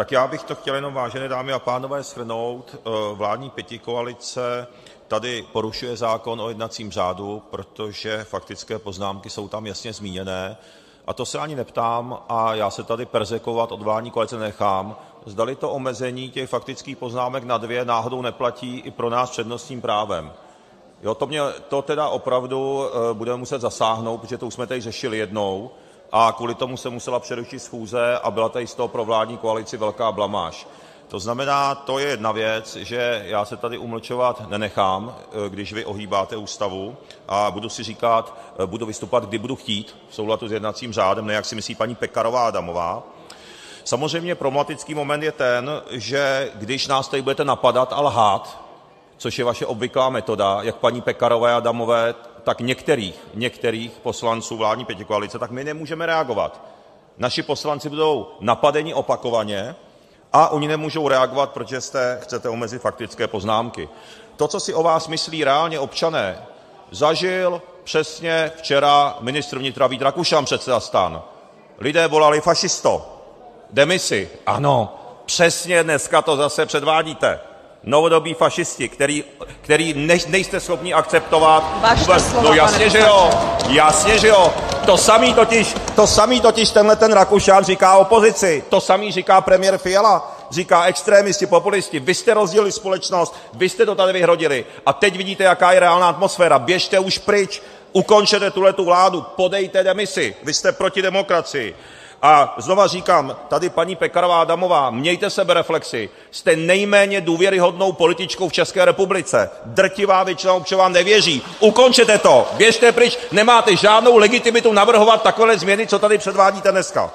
Tak já bych to chtěl jenom, vážené dámy a pánové, shrnout. Vládní pětikoalice tady porušuje zákon o jednacím řádu, protože faktické poznámky jsou tam jasně zmíněné, a to se ani neptám, a já se tady perzekvovat od vládní koalice nenechám, zdali to omezení těch faktických poznámek na dvě náhodou neplatí i pro nás s přednostním právem. To teda opravdu budeme muset zasáhnout, protože to už jsme tady řešili jednou a kvůli tomu se musela přerušit schůze a byla tady z toho pro vládní koalici velká blamáž. To znamená, to je jedna věc, že já se tady umlčovat nenechám, když vy ohýbáte Ústavu, a budu si říkat, budu vystupovat, kdy budu chtít, v souladu s jednacím řádem, ne jak si myslí paní Pekarová Adamová. Samozřejmě problematický moment je ten, že když nás tady budete napadat a lhát, což je vaše obvyklá metoda, jak paní Pekarové Adamové, tak některých, poslanců vládní pětikoalice, tak my nemůžeme reagovat. Naši poslanci budou napadeni opakovaně a oni nemůžou reagovat, protože chcete omezit faktické poznámky. To, co si o vás myslí reálně občané, zažil přesně včera ministr vnitra Vít Rakušan, předseda STAN. Lidé volali fašisto, demisi. Ano, přesně dneska to zase předvádíte. Novodobí fašisti, který, který nejste schopni akceptovat. Slova, no jasně, že jo, jasně, že jo. To samý totiž, to samý totiž tenhle ten Rakušan říká opozici. To samý říká premiér Fiala. Říká extrémisti, populisti. Vy jste rozdělili společnost, vy jste to tady vyhrodili. A teď vidíte, jaká je reálná atmosféra. Běžte už pryč, ukončete tuhletu vládu, podejte demisi. Vy jste proti demokracii. A znova říkám, tady paní Pekarová Adamová, mějte sebereflexi. Jste nejméně důvěryhodnou političkou v České republice. Drtivá většina občanů vám nevěří. Ukončete to, běžte pryč, nemáte žádnou legitimitu navrhovat takové změny, co tady předvádíte dneska.